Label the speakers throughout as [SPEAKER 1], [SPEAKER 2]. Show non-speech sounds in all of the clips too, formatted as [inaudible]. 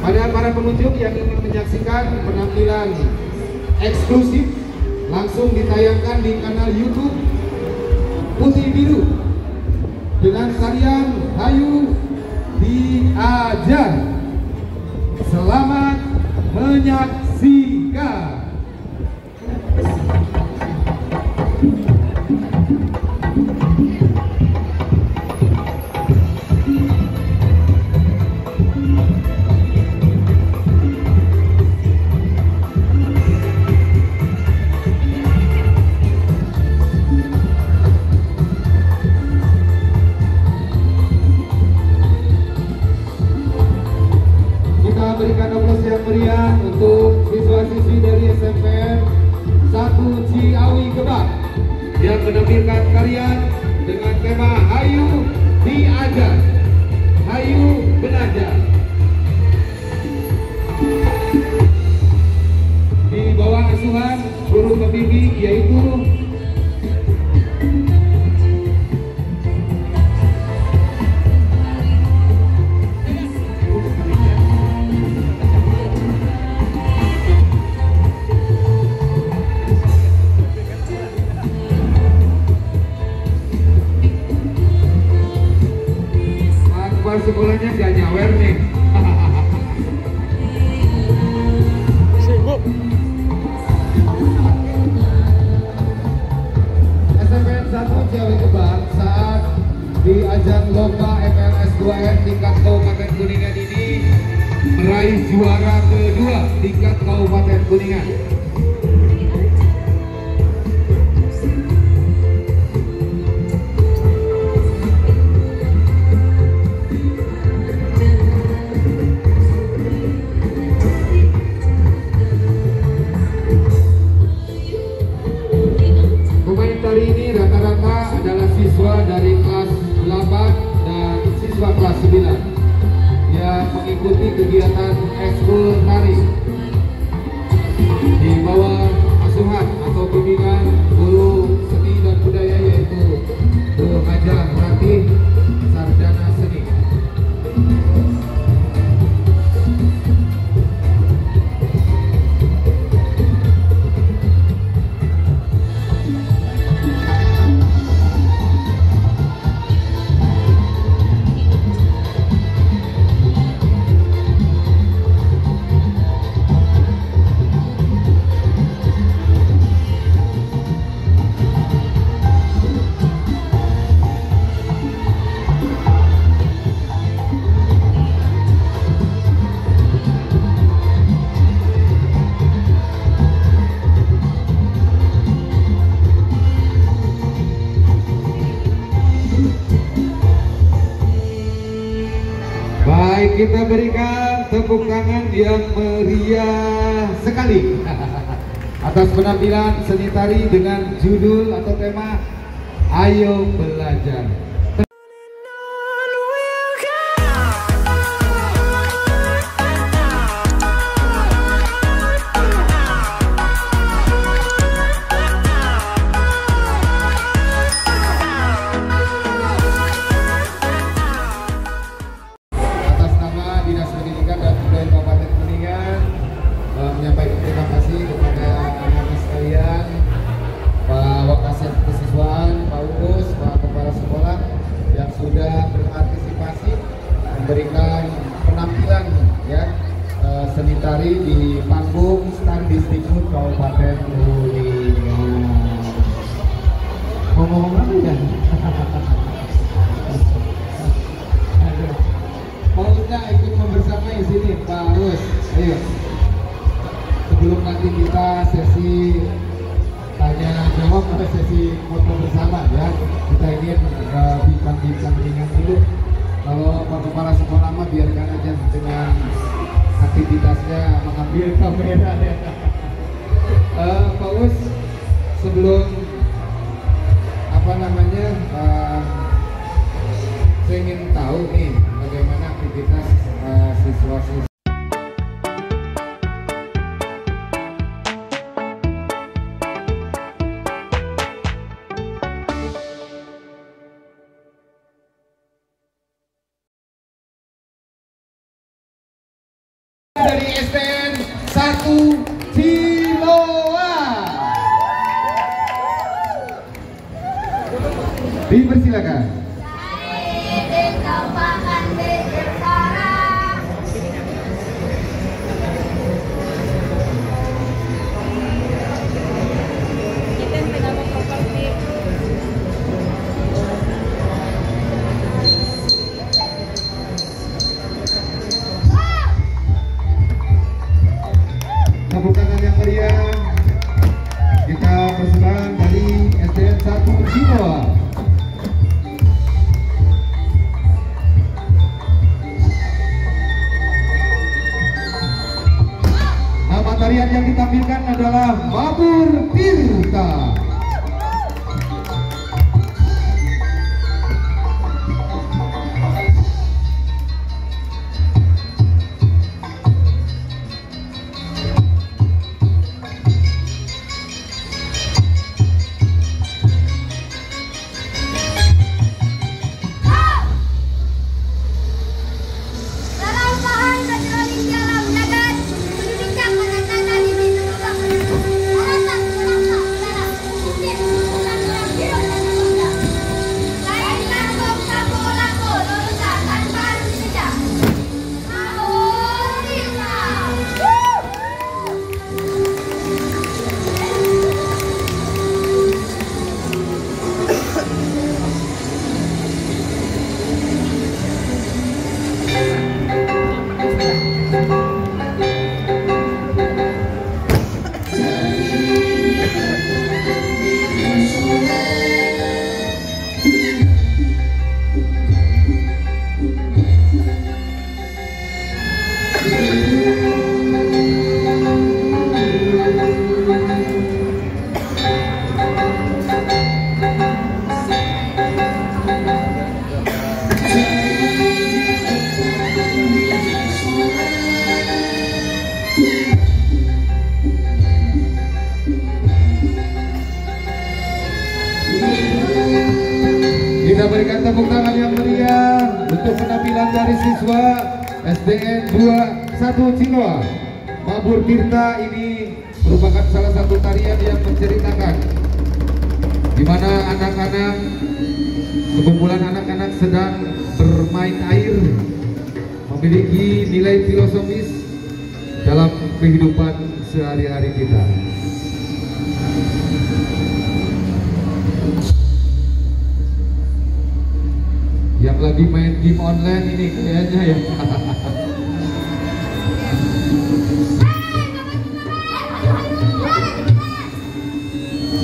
[SPEAKER 1] Pada para pengunjung yang ingin menyaksikan penampilan eksklusif langsung ditayangkan di kanal YouTube Putih Biru dengan tarian Hayu Diajar. Selamat menyaksikan. Meriah untuk siswa-siswi dari SMPN 1 Ciawi Kebak yang menampilkan karya dengan tema Hayu Diajar, Hayu Belajar. Di bawah asuhan guru pembimbing yaitu sekolahnya nggak nyawer nih.
[SPEAKER 2] Sibuk.
[SPEAKER 1] SMPN 1 Ciawi Kebang saat di ajang lomba FLS 2N tingkat Kabupaten Kuningan ini meraih juara kedua tingkat Kabupaten Kuningan. Siswa kelas 9 yang mengikuti kegiatan ekskul tari kita berikan tepuk tangan yang meriah sekali [laughs] atas penampilan seni tari dengan judul atau tema Ayo Belajar. Ingin uh, bincang-bincang ringan dulu. Kalau Pak Kepala Sekolah mah biarkan aja dengan aktivitasnya mengambil kamera ya. [laughs] Eh, Pak Us, sebelum apa namanya eh, saya ingin tahu nih bagaimana aktivitas uh, siswa-siswa Dipersilakan. Tepuk tangan yang meriah. Kita berikan tepuk tangan yang meriah untuk penampilan dari siswa SDN 21 Ciloa. Mabur Tirta ini merupakan salah satu tarian yang menceritakan di mana anak-anak sekumpulan anak-anak sedang bermain air memiliki nilai filosofis dalam kehidupan sehari-hari kita. Lagi main game online ini kayaknya ya.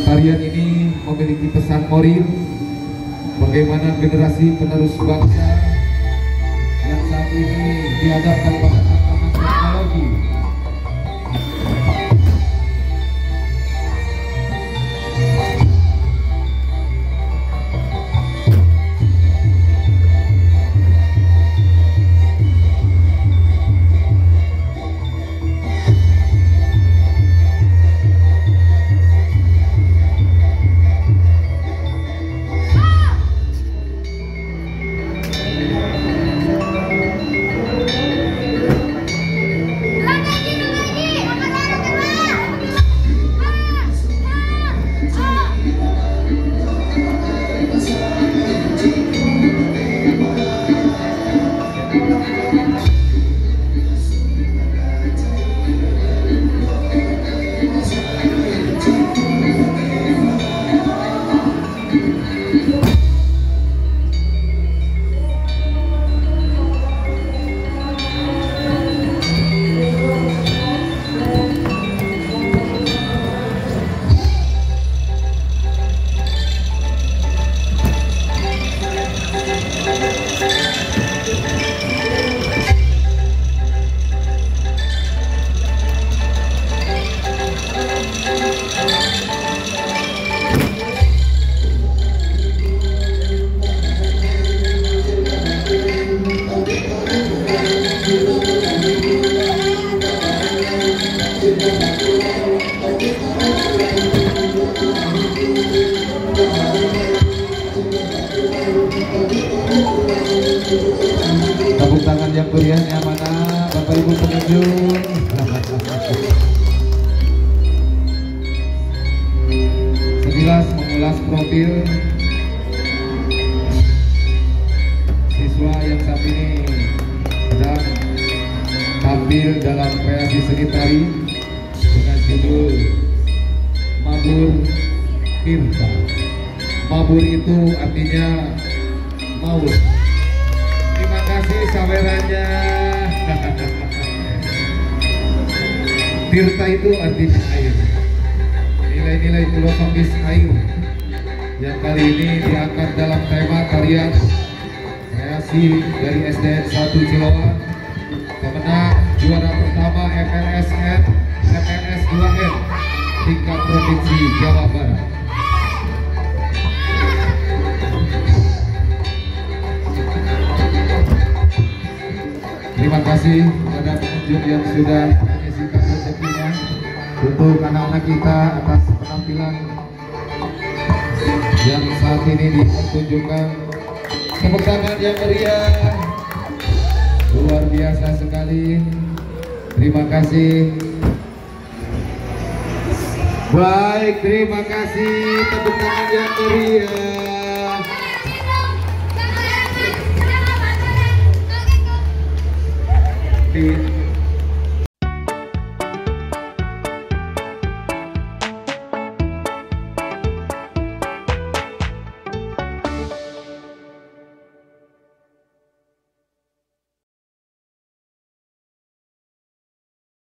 [SPEAKER 1] Tarian ini memiliki pesan moral bagaimana generasi penerus bangsa yang saat ini dihadapkan pada Tepuk tangan yang meriahnya mana Bapak Ibu pengunjung. Sekilas mengulas profil siswa yang saat ini sedang tampil dalam kreasi seni dengan judul Mabur kirta Mabur itu artinya maut. Sawerannya. Tirta itu artinya air. Nilai-nilai filosofis air yang kali ini diangkat dalam tema tarian kreasi dari SDN 1 Ciloan pemenang juara pertama FLSN FLS 2N tingkat provinsi Jawa Barat. Terima kasih kepada pengunjung yang sudah menyisikan rezekinya. Untuk anak-anak kita atas penampilan yang saat ini dipertunjukkan. Tepuk tangan yang meriah. Luar biasa sekali. Terima kasih. Baik terima kasih. Tepuk tangan yang meriah Di-